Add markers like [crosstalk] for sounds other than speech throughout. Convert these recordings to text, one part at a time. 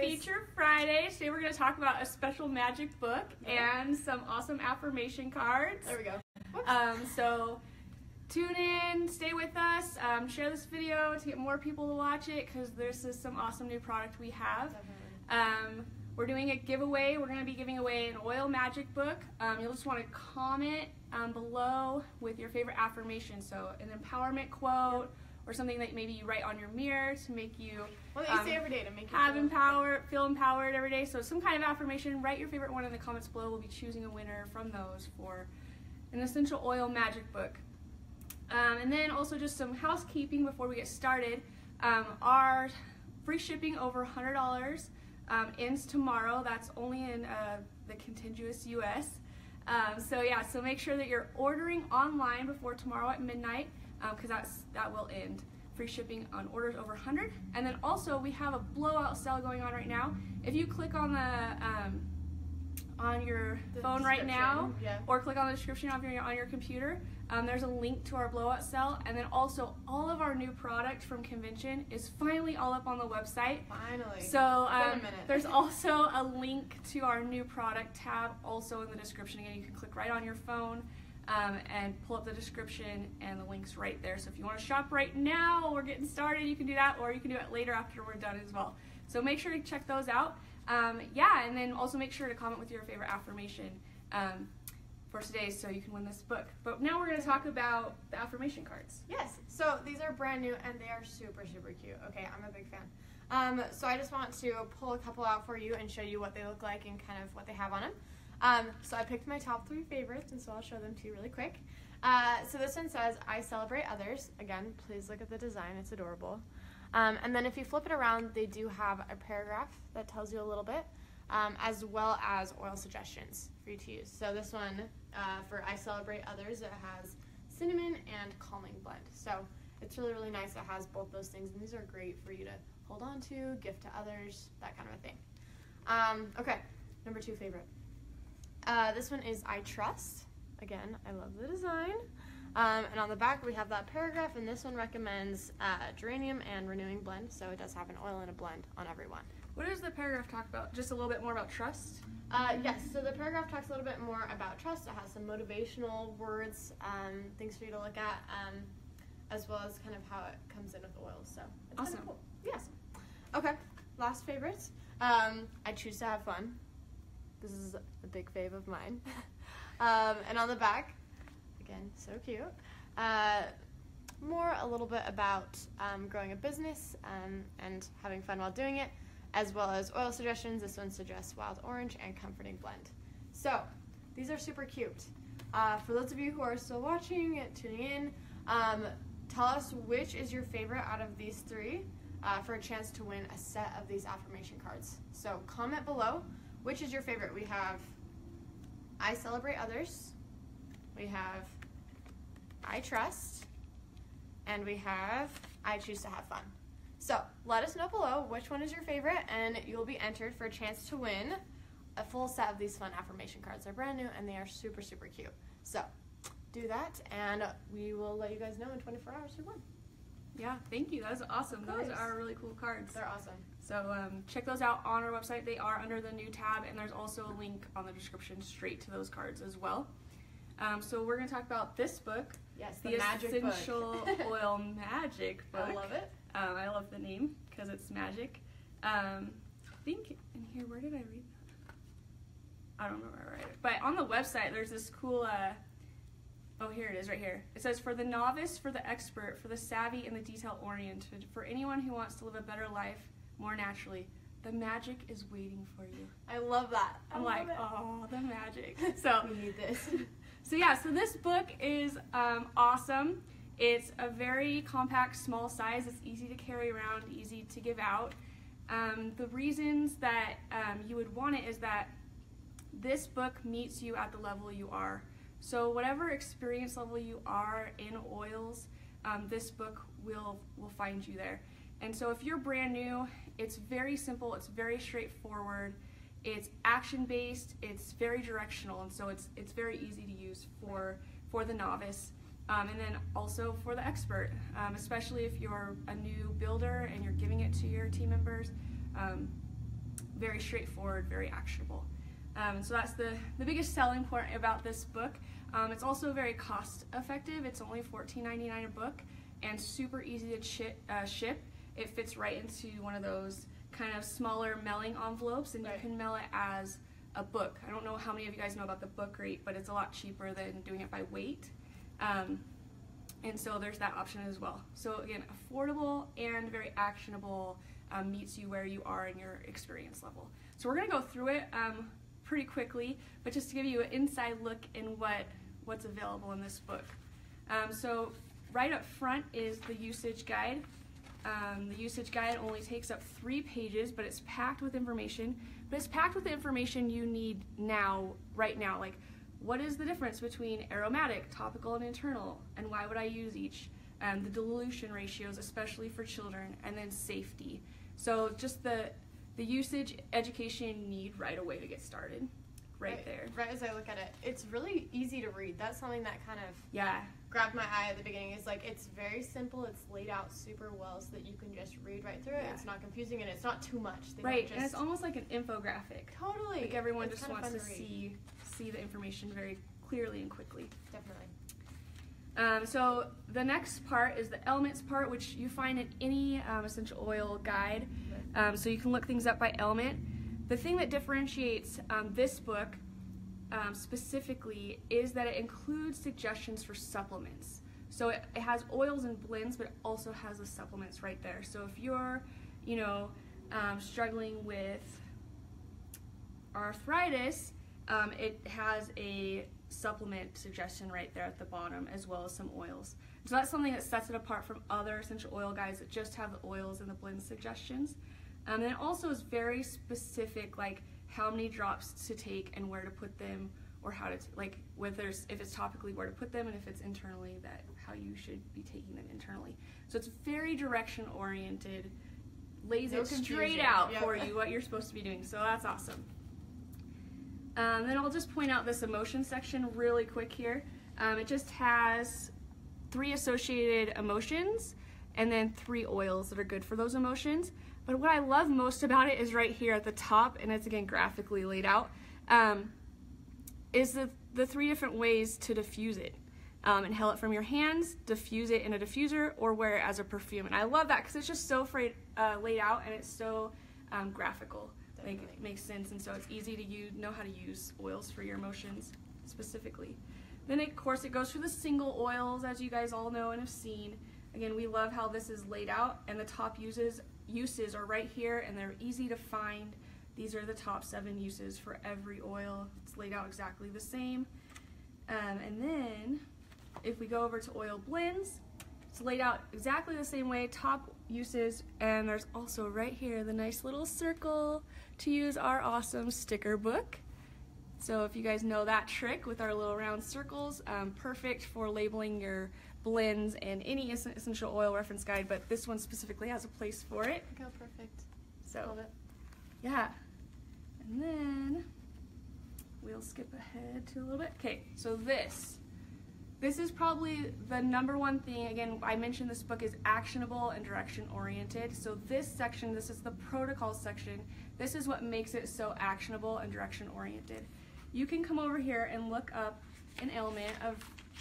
Feature Friday. Today we're going to talk about a special magic book and some awesome affirmation cards. There we go. Um, so tune in, stay with us, um, share this video to get more people to watch it because this is some awesome new product we have. Um, we're doing a giveaway. We're going to be giving away an oil magic book. Um, you'll just want to comment um, below with your favorite affirmation. So an empowerment quote or something that maybe you write on your mirror to make you do you um, say every day to make you have feel empowered, feel empowered every day. So some kind of affirmation. Write your favorite one in the comments below. We'll be choosing a winner from those for an essential oil magic book. Um, and then also just some housekeeping before we get started. Um, our free shipping over $100 um, ends tomorrow. That's only in uh, the contiguous U.S. Um, so yeah, so make sure that you're ordering online before tomorrow at midnight because that's that will end. Free shipping on orders over 100. And then also we have a blowout sale going on right now. If you click on the um, on your The phone right now, yeah. or click on the description of your on your computer. Um, there's a link to our blowout sale, and then also all of our new product from convention is finally all up on the website. Finally. So It's been a um, there's also a link to our new product tab also in the description. Again, you can click right on your phone um, and pull up the description, and the link's right there. So if you want to shop right now, we're getting started. You can do that, or you can do it later after we're done as well. So make sure to check those out. Um, yeah, and then also make sure to comment with your favorite affirmation um, for today, so you can win this book. But now we're going to talk about the affirmation cards. Yes. So these are brand new and they are super super cute. Okay, I'm a big fan. Um, so I just want to pull a couple out for you and show you what they look like and kind of what they have on them. Um, so I picked my top three favorites, and so I'll show them to you really quick. Uh, so this one says, "I celebrate others." Again, please look at the design; it's adorable. Um, and then if you flip it around, they do have a paragraph that tells you a little bit, um, as well as oil suggestions for you to use. So this one uh, for "I celebrate others," it has cinnamon and calming blend. So it's really really nice. It has both those things, and these are great for you to hold on to, gift to others, that kind of a thing. Um, okay, number two favorite. Uh, this one is I Trust. Again, I love the design. Um, and on the back, we have that paragraph, and this one recommends uh, geranium and renewing blend, so it does have an oil and a blend on every one. What does the paragraph talk about? Just a little bit more about trust? Uh, yes, so the paragraph talks a little bit more about trust. It has some motivational words, um, things for you to look at, um, as well as kind of how it comes in with oils. So it's Awesome. kind of cool. Yes. Okay, last favorites. Um, I choose to have fun. This is a big fave of mine. [laughs] um, and on the back, again, so cute. Uh, more a little bit about um, growing a business um, and having fun while doing it, as well as oil suggestions. This one suggests wild orange and comforting blend. So these are super cute. Uh, for those of you who are still watching, tuning in, um, tell us which is your favorite out of these three uh, for a chance to win a set of these affirmation cards. So comment below which is your favorite. We have I celebrate others. We have I trust. And we have I choose to have fun. So let us know below which one is your favorite, and you'll be entered for a chance to win a full set of these fun affirmation cards. They're brand new and they are super, super cute. So do that, and we will let you guys know in 24 hours who won. Yeah, thank you. That was awesome. Those are really cool cards. They're awesome. So um, check those out on our website. They are under the new tab, and there's also a link on the description straight to those cards as well. Um, so we're going to talk about this book, Yes, the, the. Essential [laughs] Oil Magic book. I love it. Um, I love the name because it's magic. Um, I think in here, where did I read that? I don't remember where I read it. But on the website, there's this cool. Uh, oh, here it is, right here. It says, "For the novice, for the expert, for the savvy, and the detail-oriented, for anyone who wants to live a better life more naturally, the magic is waiting for you." I love that. I I'm love like, it. oh, the magic. [laughs] So we need this. [laughs] so yeah, so this book is um, awesome. It's a very compact, small size. It's easy to carry around, easy to give out. Um, the reasons that um, you would want it is that this book meets you at the level you are. So whatever experience level you are in oils, um, this book will will find you there. And so if you're brand new, it's very simple. It's very straightforward. It's action based. It's very directional, and so it's it's very easy to use for for the novice. Um, and then also for the expert, um, especially if you're a new builder and you're giving it to your team members. Um, very straightforward, very actionable. Um, so that's the, the biggest selling point about this book. Um, it's also very cost effective. It's only $14.99 a book and super easy to uh, ship. It fits right into one of those kind of smaller mailing envelopes, and Right. you can mail it as a book. I don't know how many of you guys know about the book rate, but it's a lot cheaper than doing it by weight. Um, and so there's that option as well. So again, affordable and very actionable, um, meets you where you are in your experience level. So we're gonna go through it um, pretty quickly, but just to give you an inside look in what what's available in this book. Um, so right up front is the usage guide. Um, the usage guide only takes up three pages, but it's packed with information. But it's packed with the information you need now, right now. Like, what is the difference between aromatic, topical, and internal, and why would I use each? Um, the dilution ratios, especially for children, and then safety. So just the the usage education you need right away to get started, right, there. Right as I look at it, it's really easy to read. That's something that kind of Yeah, grabbed my eye at the beginning. Is like it's very simple. It's laid out super well so that you can just read right through it. Yeah. It's not confusing and it's not too much. They right. Just, and it's almost like an infographic. totally. Like everyone It's just wants to read. see see the information very clearly and quickly. Definitely. Um, so the next part is the ailments part, which you find in any um, essential oil guide. Um, so you can look things up by ailment. The thing that differentiates um, this book um, specifically is that it includes suggestions for supplements. So it, it has oils and blends, but it also has the supplements right there. So if you're, you know, um, struggling with arthritis, um, it has a supplement suggestion right there at the bottom, as well as some oils. So that's something that sets it apart from other essential oil guides that just have the oils and the blend suggestions. Um, and it also is very specific, like how many drops to take and where to put them, or how to like whether it's, if it's topically where to put them, and if it's internally that how you should be taking them internally. So it's very direction oriented, lays No it straight out Yep. for you what you're supposed to be doing. So that's awesome. Um, then I'll just point out this emotion section really quick here. Um, it just has three associated emotions and then three oils that are good for those emotions. But what I love most about it is right here at the top, and it's again graphically laid out, um, is the, the three different ways to diffuse it. Um, inhale it from your hands, diffuse it in a diffuser, or wear it as a perfume. And I love that because it's just so uh, laid out and it's so um, graphical. Like it makes sense, and so it's easy to use, know how to use oils for your emotions specifically. Then, of course, it goes through the single oils, as you guys all know and have seen. Again, we love how this is laid out, and the top uses uses are right here, and they're easy to find. These are the top seven uses for every oil. It's laid out exactly the same. Um, and then, if we go over to oil blends, it's laid out exactly the same way. Top uses, and there's also right here the nice little circle to use our awesome sticker book. So if you guys know that trick with our little round circles, um, perfect for labeling your blends and any essential oil reference guide, but this one specifically has a place for it. Look how perfect. So Love it. yeah. And then we'll skip ahead to a little bit. Okay, so this. This is probably the number one thing. Again, I mentioned this book is actionable and direction oriented. So, this section, this is the protocol section. This is what makes it so actionable and direction oriented. You can come over here and look up an ailment of,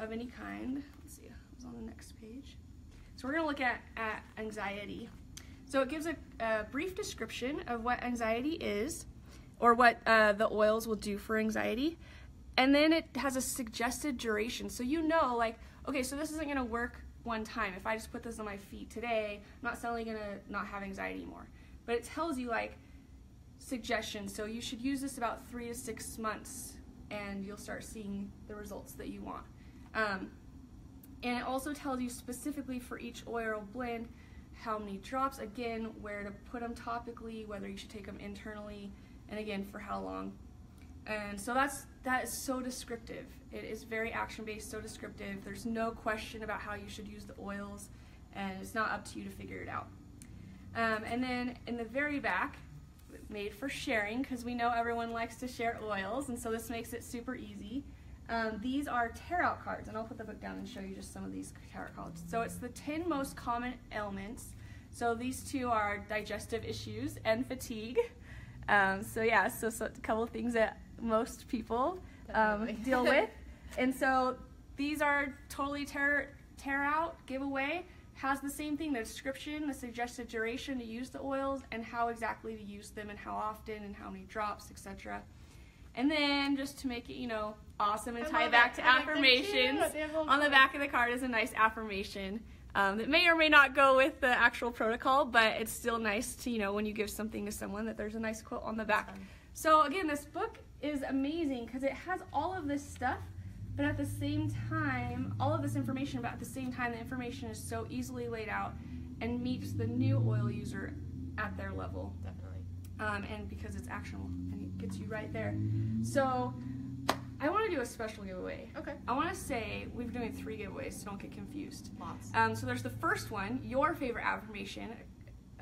of any kind. Let's see, it was on the next page. So, we're to look at, at anxiety. So it gives a, a brief description of what anxiety is, or what uh, the oils will do for anxiety, and then it has a suggested duration. So you know, like, okay, so this isn't going to work one time. If I just put this on my feet today, I'm not suddenly going to not have anxiety anymore. But it tells you like suggestions. So you should use this about three to six months, and you'll start seeing the results that you want. Um, and it also tells you specifically for each oil blend how many drops, again, where to put them topically, whether you should take them internally, and again, for how long. And so that's that is so descriptive. It is very action based, so descriptive. There's no question about how you should use the oils, and it's not up to you to figure it out. Um, and then in the very back, made for sharing because we know everyone likes to share oils, and so this makes it super easy. Um, these are tear out cards, and I'll put the book down and show you just some of these tear out cards. So it's the 10 most common ailments. So these two are digestive issues and fatigue. Um, so yeah, so, so a couple of things that most people um, deal [laughs] with, and so these are totally tear tear out giveaway. Has the same thing: the description, the suggested duration to use the oils, and how exactly to use them, and how often, and how many drops, etc. And then just to make it, you know, awesome and I tie back it. to I affirmations. cute. They have little On the back of the card is a nice affirmation um, that may or may not go with the actual protocol, but it's still nice to, you know, when you give something to someone that there's a nice quote on the back. So, again, this book is amazing because it has all of this stuff, but at the same time, all of this information, but at the same time, the information is so easily laid out and meets the new oil user at their level Definitely. um, and because it's actionable and it gets you right there. So I want to do a special giveaway. Okay. I want to say we're doing three giveaways, so don't get confused. Lots. Um, so there's the first one, your favorite affirmation,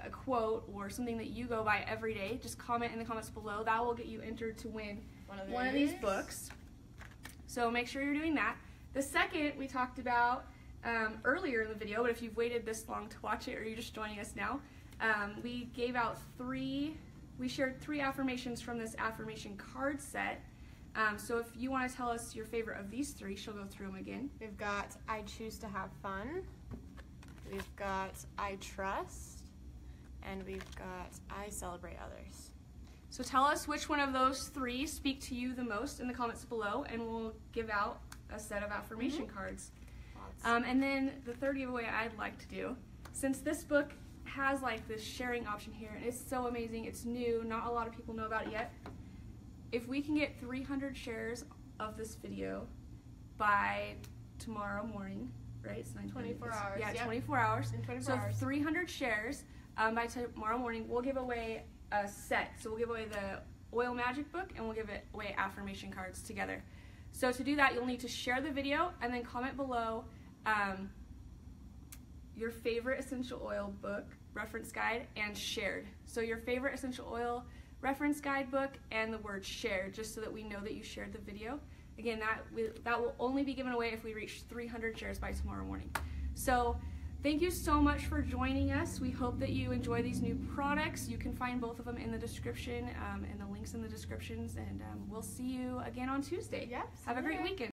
a quote or something that you go by every day. Just comment in the comments below. That will get you entered to win One of, one of these these. books. So make sure you're doing that. The second we talked about um, earlier in the video, but if you've waited this long to watch it or you're just joining us now, um, we gave out three, we shared three affirmations from this affirmation card set. Um, so if you want to tell us your favorite of these three, she'll go through them again. We've got I choose to have fun. We've got I trust. And we've got I celebrate others. So tell us which one of those three speak to you the most in the comments below, and we'll give out a set of affirmation cards. Um, and then the third giveaway I'd like to do, since this book has like this sharing option here, and it's so amazing, it's new, not a lot of people know about it yet. If we can get 300 shares of this video by tomorrow morning, right? It's 9:30. 24 hours, Yeah, yep. 24 hours. In 24 So hours. 300 shares um, by tomorrow morning, we'll give away a set. So we'll give away the Oil Magic book and we'll give it away affirmation cards together. So to do that, you'll need to share the video and then comment below um, your favorite essential oil book reference guide and shared. So your favorite essential oil reference guide book and the word shared, just so that we know that you shared the video. Again, that we, that will only be given away if we reach 300 shares by tomorrow morning. So thank you so much for joining us. We hope that you enjoy these new products. You can find both of them in the description um, and the links in the descriptions. And um, we'll see you again on Tuesday. Yep, Have a great you. weekend.